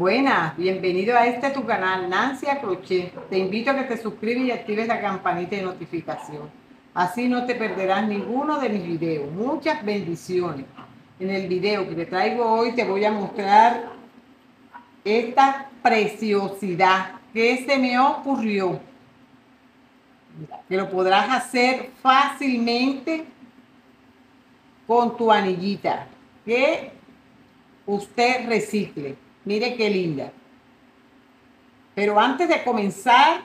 Buenas, bienvenido a este tu canal, Nancy Crochet. Te invito a que te suscribas y actives la campanita de notificación. Así no te perderás ninguno de mis videos. Muchas bendiciones. En el video que te traigo hoy te voy a mostrar esta preciosidad que se me ocurrió. Que lo podrás hacer fácilmente con tu anillita. Que usted recicle. Mire qué linda. Pero antes de comenzar,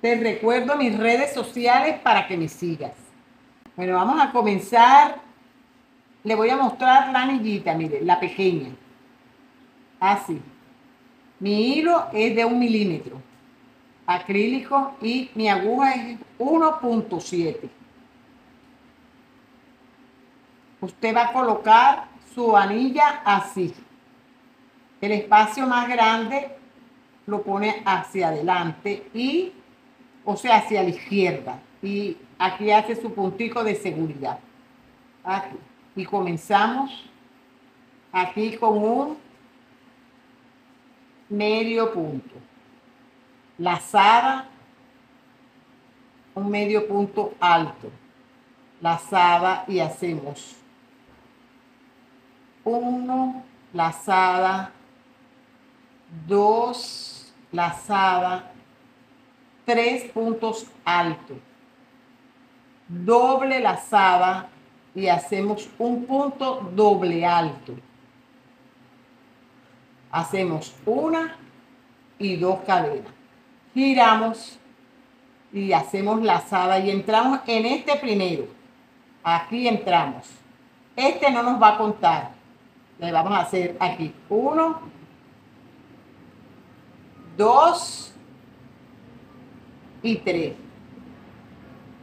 te recuerdo mis redes sociales para que me sigas. Bueno, vamos a comenzar. Le voy a mostrar la anillita, mire, la pequeña. Así. Mi hilo es de un milímetro acrílico y mi aguja es 1.7. Usted va a colocar su anilla así. El espacio más grande lo pone hacia adelante y, o sea, hacia la izquierda. Y aquí hace su puntico de seguridad. Y comenzamos aquí con un medio punto. Lazada, un medio punto alto. Lazada y hacemos uno, lazada, dos lazada, tres puntos altos, doble lazada y hacemos un punto doble alto. Hacemos una y dos cadenas. Giramos y hacemos lazada y entramos en este primero. Aquí entramos. Este no nos va a contar. Le vamos a hacer aquí uno, dos y tres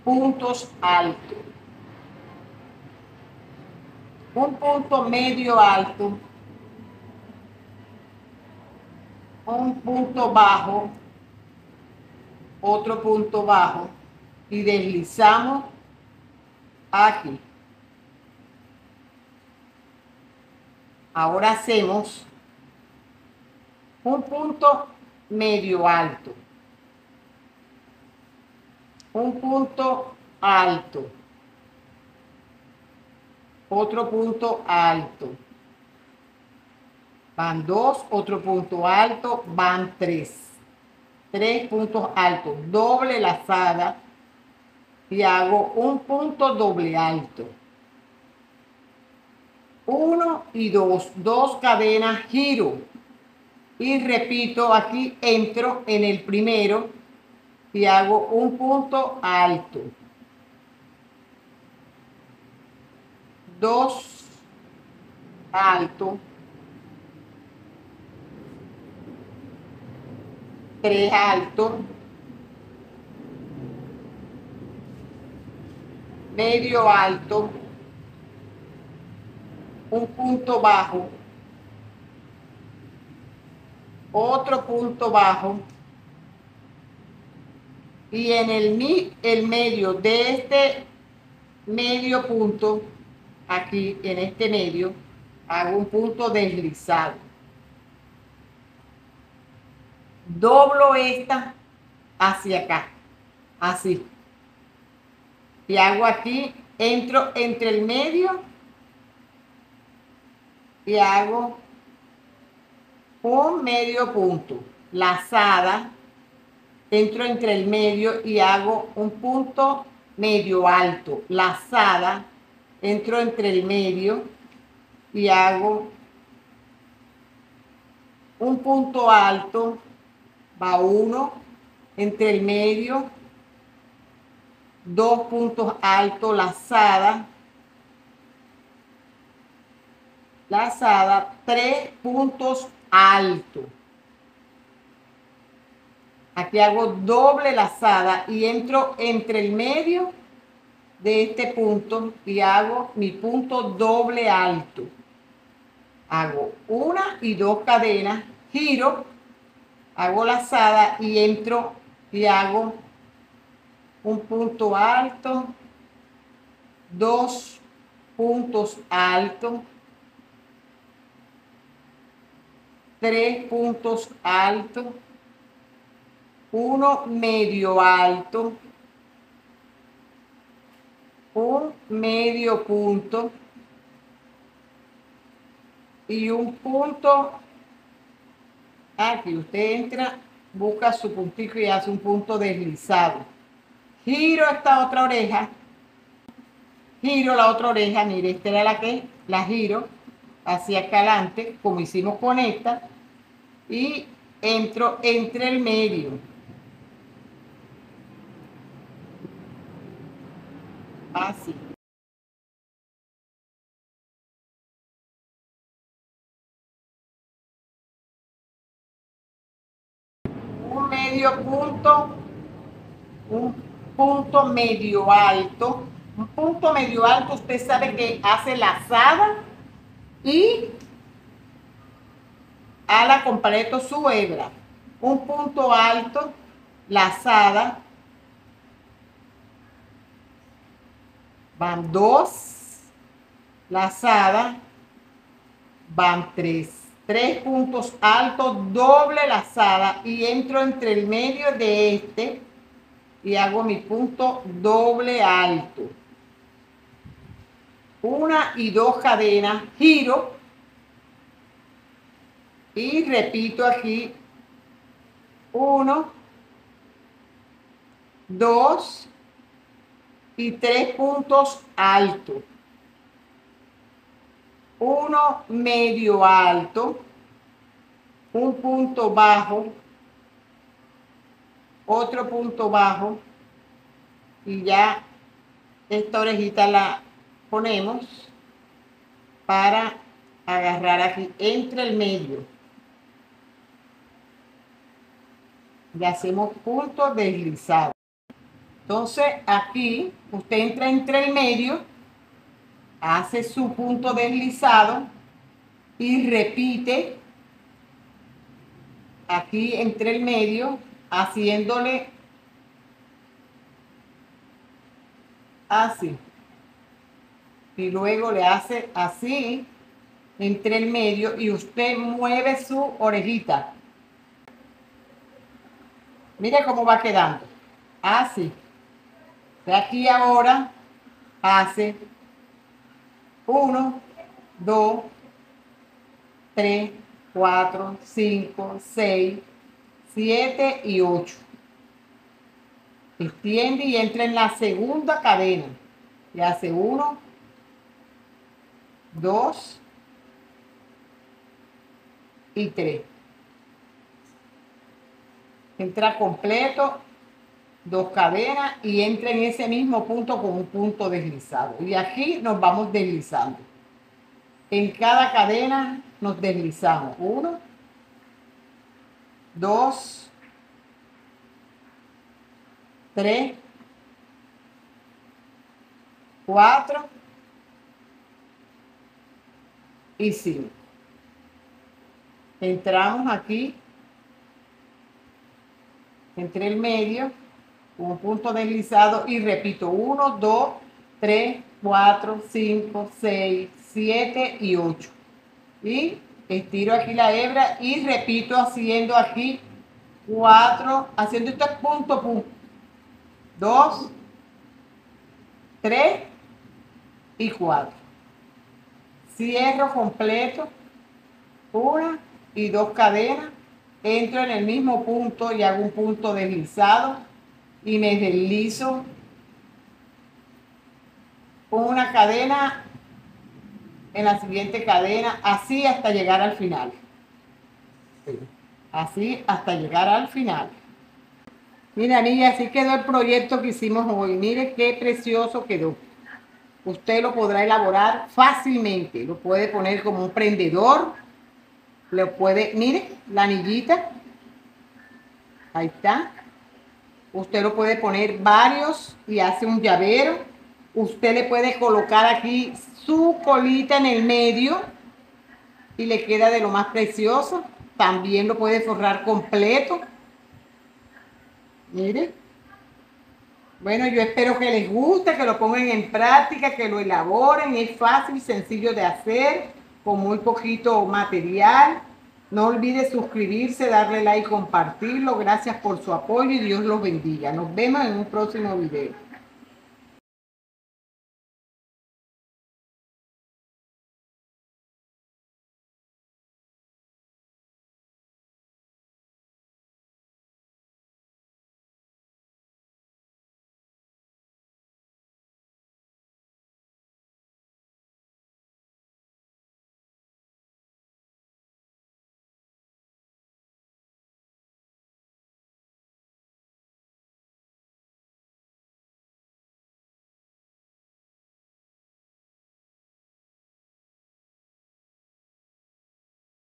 puntos altos. Un punto medio alto. Un punto bajo. Otro punto bajo. Y deslizamos aquí. Ahora hacemos un punto medio alto. Un punto alto. Otro punto alto. Van dos, otro punto alto, van tres. Tres puntos altos, doble lazada y hago un punto doble alto. Uno y dos, dos cadenas, giro y repito aquí entro en el primero y hago un punto alto. Dos alto. Tres alto. Medio alto. Un punto bajo otro punto bajo y en el, el medio de este medio punto, aquí en este medio, hago un punto deslizado. Doblo esta hacia acá, así. Y hago aquí, entro entre el medio y hago un medio punto, lazada, entro entre el medio y hago un punto medio alto, lazada, entro entre el medio y hago un punto alto, va uno, entre el medio, dos puntos altos, lazada, lazada, tres puntos alto. Aquí hago doble lazada y entro entre el medio de este punto y hago mi punto doble alto. Hago una y dos cadenas, giro, hago lazada y entro y hago un punto alto, dos puntos altos, tres puntos altos, uno medio alto, un medio punto y un punto aquí usted entra busca su puntito y hace un punto deslizado. Giro esta otra oreja giro la otra oreja mire esta era la que la giro hacia acá adelante como hicimos con esta y entro entre el medio. Así. Un medio punto un punto medio alto. Un punto medio alto usted sabe que hace lazada y ala completo su hebra. Un punto alto lazada van dos, lazada, van tres. Tres puntos altos, doble lazada y entro entre el medio de este y hago mi punto doble alto. Una y dos cadenas, giro y repito aquí uno, dos, y tres puntos altos. Uno medio alto, un punto bajo, otro punto bajo y ya esta orejita la ponemos para agarrar aquí entre el medio. Y hacemos puntos deslizados. Entonces aquí usted entra entre el medio, hace su punto deslizado y repite aquí entre el medio, haciéndole así. Y luego le hace así entre el medio y usted mueve su orejita. Mire cómo va quedando. Así. De aquí ahora hace 1, 2, 3, 4, 5, 6, 7 y 8. Extiende y entra en la segunda cadena. Y hace 1, 2 y 3. Entra completo dos cadenas y entra en ese mismo punto con un punto deslizado. Y aquí nos vamos deslizando. En cada cadena nos deslizamos. Uno, dos, tres, cuatro y cinco. Entramos aquí entre el medio un punto deslizado y repito 1, 2, 3, 4, 5, 6, 7 y 8. Y estiro aquí la hebra y repito haciendo aquí 4, haciendo este punto, punto. 2, 3 y 4. Cierro completo, una y dos cadenas, entro en el mismo punto y hago un punto deslizado y me deslizo con una cadena en la siguiente cadena, así hasta llegar al final. Así hasta llegar al final. Mira, niña, así quedó el proyecto que hicimos hoy. Mire qué precioso quedó. Usted lo podrá elaborar fácilmente. Lo puede poner como un prendedor. Lo puede, mire, la anillita. Ahí está. Usted lo puede poner varios y hace un llavero. Usted le puede colocar aquí su colita en el medio y le queda de lo más precioso. También lo puede forrar completo. Mire. Bueno, yo espero que les guste, que lo pongan en práctica, que lo elaboren. Es fácil, sencillo de hacer, con muy poquito material. No olvide suscribirse, darle like, compartirlo. Gracias por su apoyo y Dios los bendiga. Nos vemos en un próximo video.